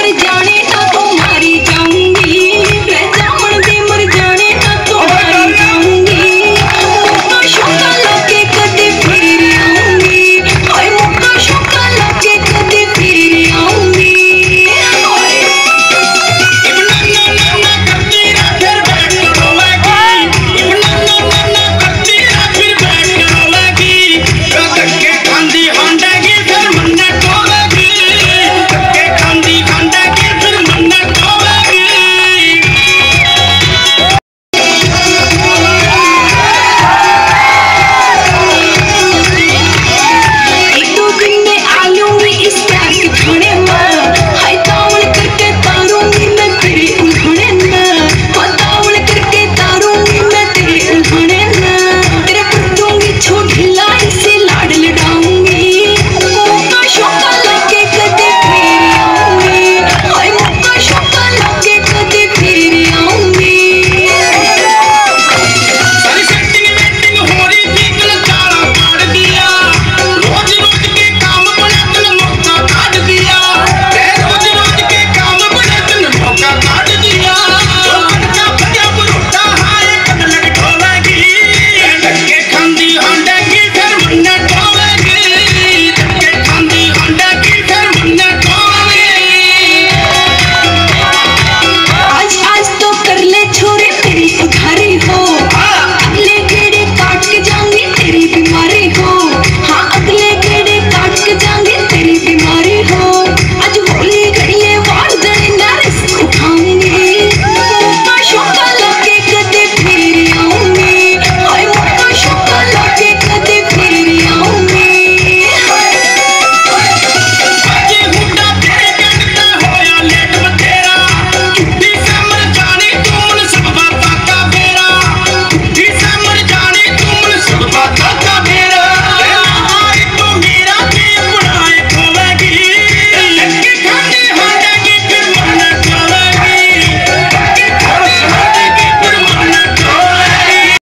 Obrigada.